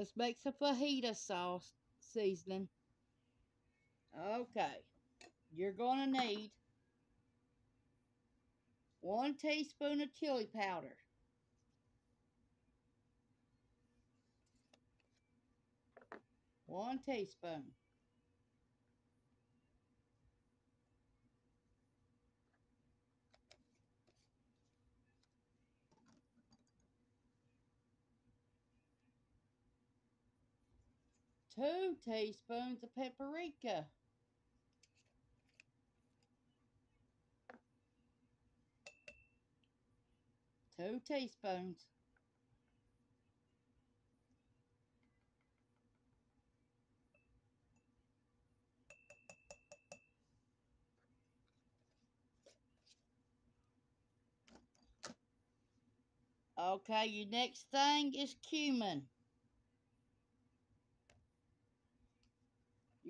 Let's make some fajita sauce seasoning. Okay. You're going to need one teaspoon of chili powder. One teaspoon. Two teaspoons of paprika. Two teaspoons. Okay, your next thing is cumin.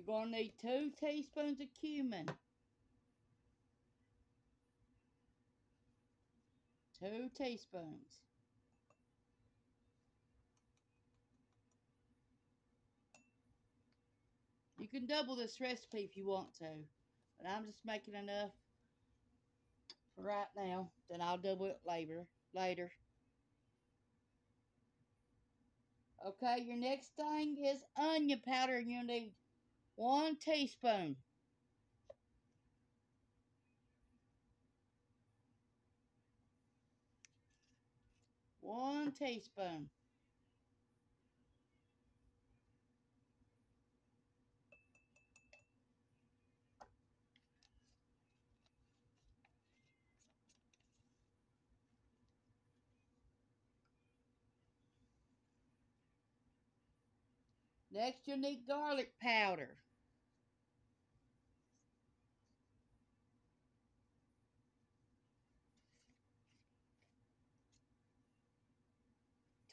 You're going to need two teaspoons of cumin. Two teaspoons. You can double this recipe if you want to, but I'm just making enough for right now. Then I'll double it later. Later. Okay, your next thing is onion powder, you'll need one teaspoon. One teaspoon. Next, you'll need garlic powder.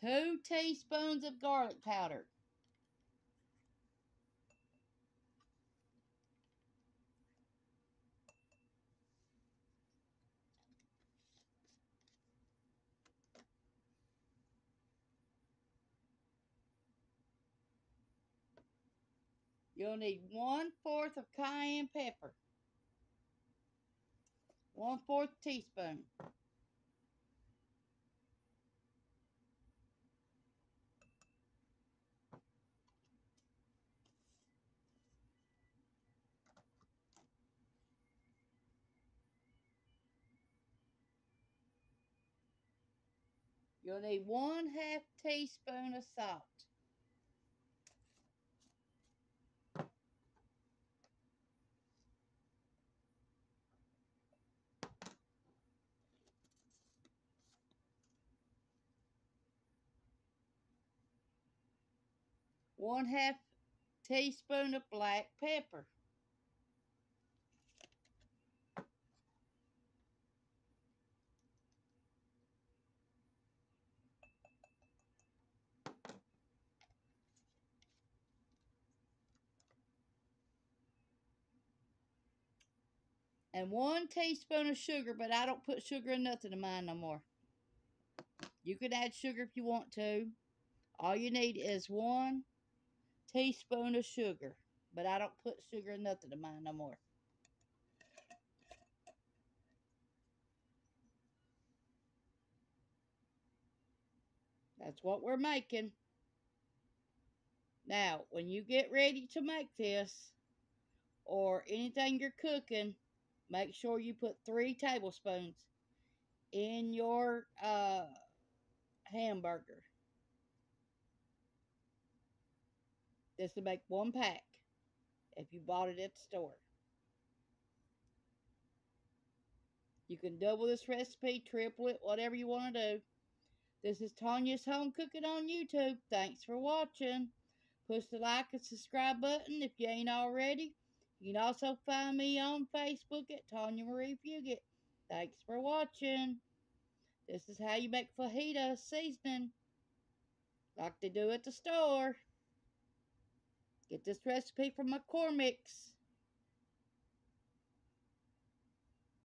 Two teaspoons of garlic powder. You'll need one fourth of cayenne pepper. One fourth teaspoon. You'll need one half teaspoon of salt. One half teaspoon of black pepper. and one teaspoon of sugar, but I don't put sugar in nothing in mine no more. You can add sugar if you want to. All you need is one teaspoon of sugar, but I don't put sugar in nothing in mine no more. That's what we're making. Now, when you get ready to make this, or anything you're cooking, make sure you put three tablespoons in your uh, hamburger. This will make one pack if you bought it at the store. You can double this recipe, triple it, whatever you want to do. This is Tawynia's Home Cooking on YouTube. Thanks for watching. Push the like and subscribe button if you ain't already. You can also find me on Facebook at Tawynia Marie Fugate. Thanks for watching. This is how you make fajita seasoning like they do at the store. Get this recipe from McCormick's.